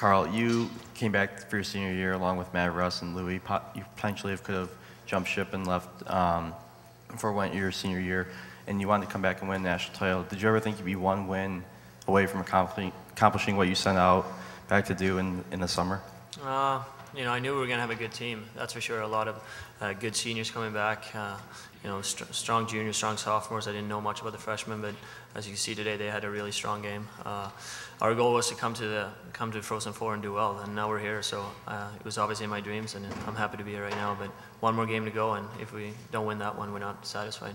Carl, you came back for your senior year along with Matt Rust and Louie. You potentially could have jumped ship and left um, for one, your senior year, and you wanted to come back and win national title. Did you ever think you'd be one win away from accomplishing, accomplishing what you sent out back to do in, in the summer? Uh, you know, I knew we were going to have a good team. That's for sure. A lot of uh, good seniors coming back. Uh, you know, st- strong juniors, strong sophomores. I didn't know much about the freshmen, but as you can see today, they had a really strong game. Uh, our goal was to come to the come to Frozen Four and do well, and now we're here. So uh, it was obviously in my dreams, and I'm happy to be here right now. But one more game to go, and if we don't win that one, we're not satisfied.